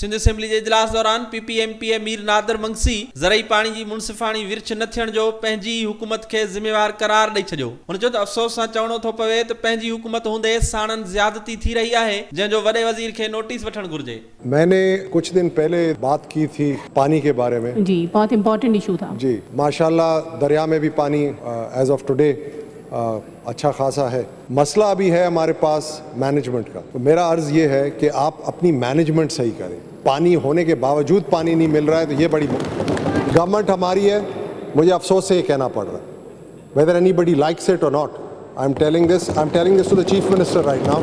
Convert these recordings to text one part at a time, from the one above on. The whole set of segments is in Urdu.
سندھ اسمبلی کے اجلاس دوران پی پی ایم پی اے میر نادر منگسی زرعی پانی کی منصفانی ورچھ نہ تھن جو پہنجی حکومت کے ذمہ وار قرار ڈی چھو ان جو افسوس سے چوڑو تو پوے تو پہنجی حکومت ہوندے سانن زیادتی تھی رہی ہے جن جو وڈے وزیر کے نوٹس وٹھن گرجے میں نے کچھ دن پہلے بات کی تھی پانی کے بارے میں جی بہت امپورٹنٹ ایشو تھا جی ماشاءاللہ دریا میں بھی پانی ایز اف ٹوڈے اچھا خاصا ہے۔ مسئلہ ابھی ہے ہمارے پاس مینجمنٹ کا۔ تو میرا عرض یہ ہے کہ آپ اپنی مینجمنٹ صحیح کریں۔ پانی ہونے کے باوجود پانی نہیں مل رہا ہے تو یہ بڑی گورنمنٹ ہماری ہے۔ مجھے افسوس سے یہ کہنا پڑ رہا ہے۔ Whether anybody likes it or not I'm telling this I'm telling this to the chief minister right now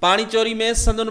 پانی چوری میں سندن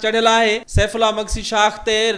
چڑھے لائے سیف اللہ منگسی شاخ تے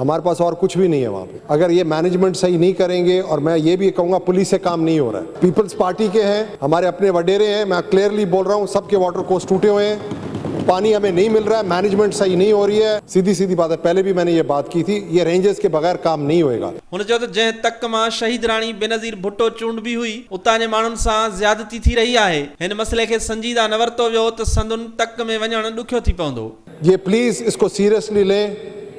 ہمارے پاس اور کچھ بھی نہیں ہے وہاں پہ اگر یہ مینجمنٹ صحیح نہیں کریں گے اور میں یہ بھی کہوں گا پولیس سے کام نہیں ہو رہا ہے پیپلز پارٹی کے ہیں ہمارے اپنے وڈیرے ہیں میں کلیرلی بول رہا ہوں سب کے وارٹر کوسٹ ٹوٹے ہوئے ہیں پانی ہمیں نہیں مل رہا ہے مینجمنٹ صحیح نہیں ہو رہی ہے۔ سیدھی سیدھی بات ہے پہلے بھی میں نے یہ بات کی تھی یہ رینجز کے بغیر کام نہیں ہوئے گا۔ انہوں نے جہاں تک ماں شہید رانی بنظیر بھٹو چونڈ بھی ہوئی اتانے مانن سا زیادتی تھی رہی آئے۔ ہن مسئلے کے سنجیدہ نورتو جو تسندن تک میں ونجان دکھو تھی پہندو یہ پلیز اس کو سیریسلی لیں۔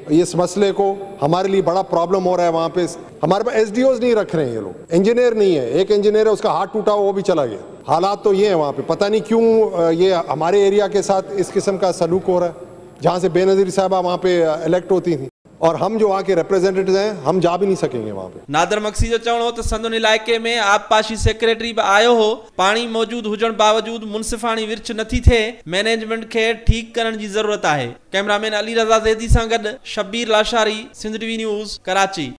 اس مسئلے کو ہمارے لیے بڑا پرابلم ہو رہا ہے وہاں پہ۔ ہمارے پاس ایس ڈی اوز نہیں رکھ رہے ہیں یہ لوگ۔ انجینئر نہیں ہے۔ ایک انجینئر ہے، اس کا ہاتھ ٹوٹا وہ بھی چلا گیا۔ حالات تو یہ ہیں وہاں پہ۔ پتہ نہیں کیوں یہ ہمارے ایریا کے ساتھ اس قسم کا سلوک ہو رہا ہے، جہاں سے بے نظیر صاحبہ وہاں پہ الیکٹ ہوتی تھیں۔ اور ہم جو وہاں کے ریپریزنٹیٹیوز ہیں، ہم جا بھی نہیں سکیں گے وہاں پہ۔ نادر مقصد جو چوڑو تو سندن علائقے میں آپ پاشی سیکریٹری بھی آیو ہو۔ پانی موجود ہوجن باوجود منصفانی ورچ نتی تھے۔ مینجمنٹ کے ٹھیک کرن جی ضرورت ہے کیمرامین علی رضا زیدی سان شبیر لاشاری سندری نیوز، کراچی۔